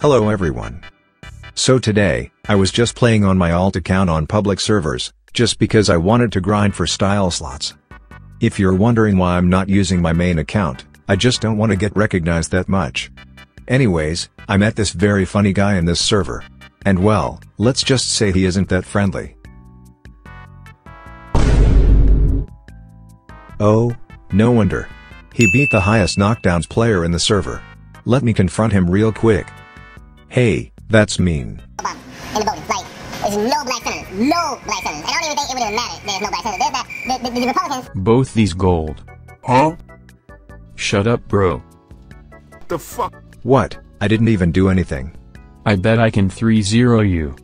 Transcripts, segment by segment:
Hello everyone. So today, I was just playing on my alt account on public servers, just because I wanted to grind for style slots. If you're wondering why I'm not using my main account, I just don't want to get recognized that much. Anyways, I met this very funny guy in this server. And well, let's just say he isn't that friendly. Oh, no wonder. He beat the highest knockdowns player in the server. Let me confront him real quick. Hey, that's mean. Obama in the building. Like, there's no black senators. No black senators. And I don't even think it would even matter there's no black senators. There's that, the, the, the Republicans. Both these gold. Huh? Shut up, bro. The fuck? What? I didn't even do anything. I bet I can 3-0 you.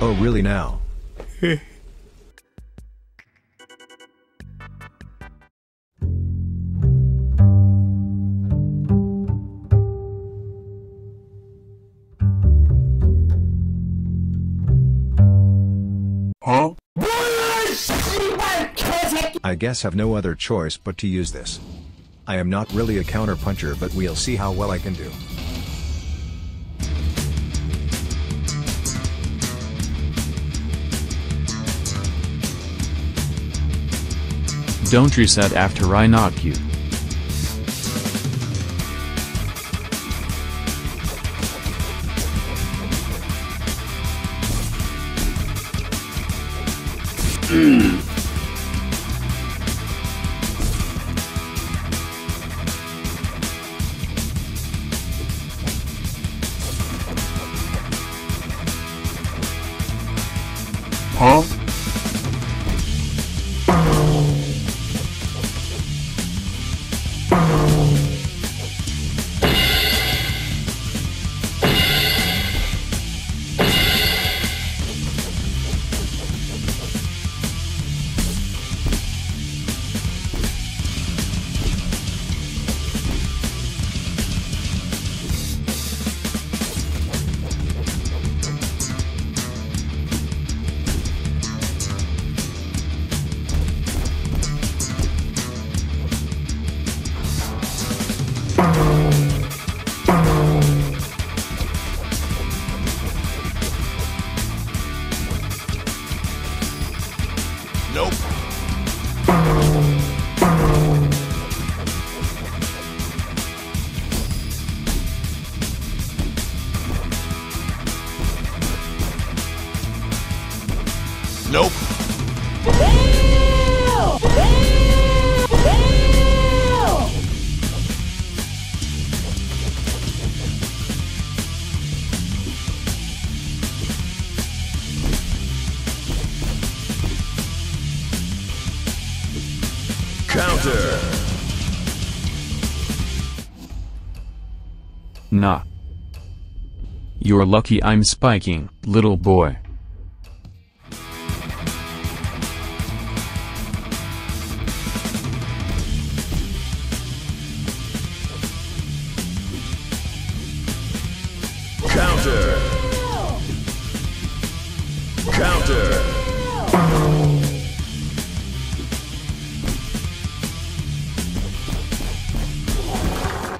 Oh really now? I guess have no other choice but to use this. I am not really a counterpuncher but we'll see how well I can do. Don't reset after I knock you. Huh? Nope. Counter. Nah. You're lucky I'm spiking, little boy. Counter. Counter.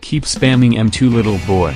Keep spamming M2 little boy.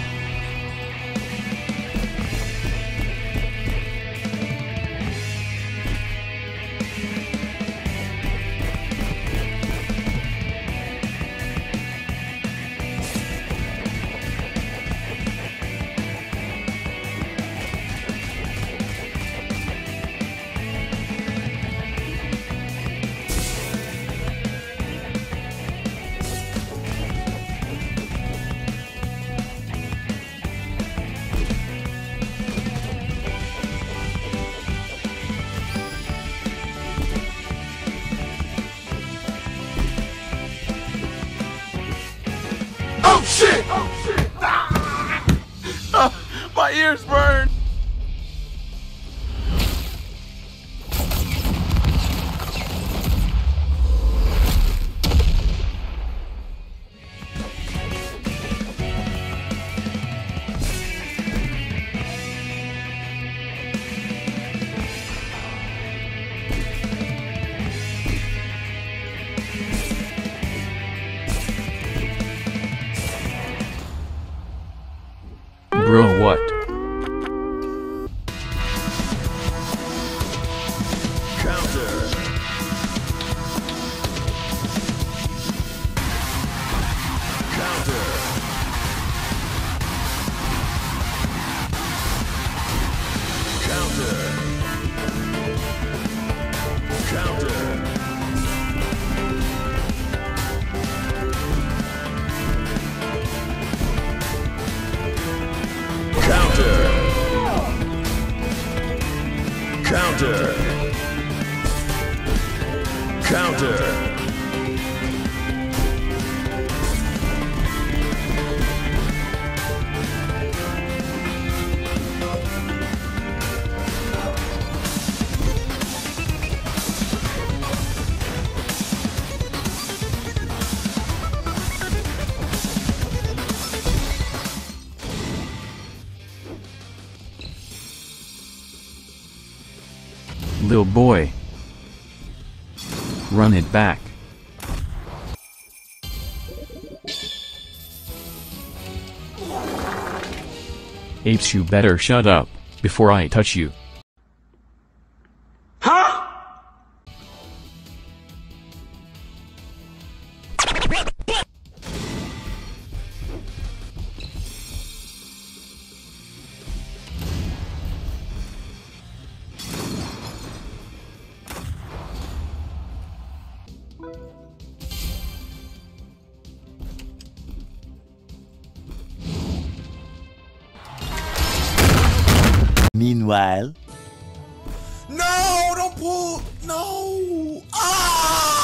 Girl what? Lil boy. Run it back. Apes you better shut up, before I touch you. Meanwhile, No, don't pull. No. Ah!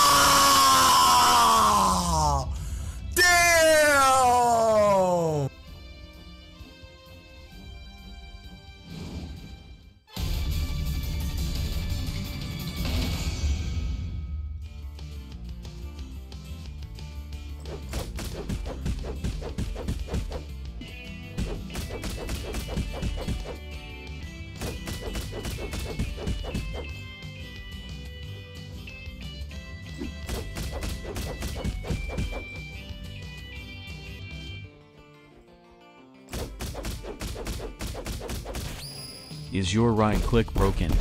Is your right click broken?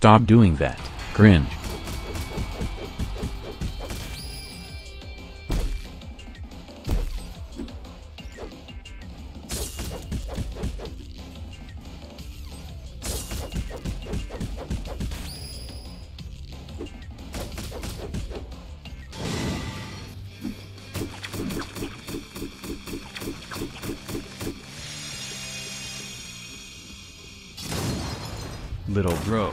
Stop doing that, cringe. Little bro.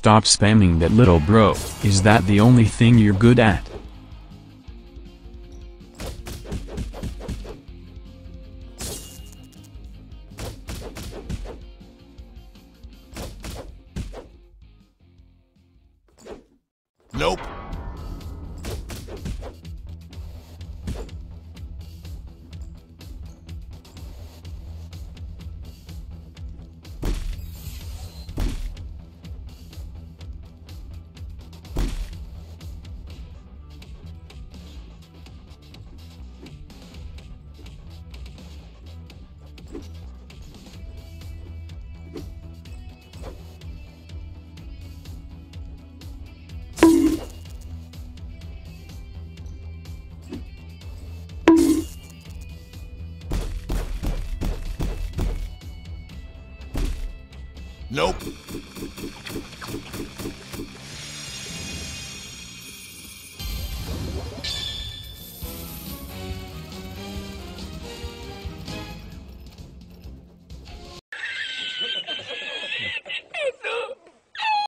Stop spamming that little bro, is that the only thing you're good at? Nope. Nope.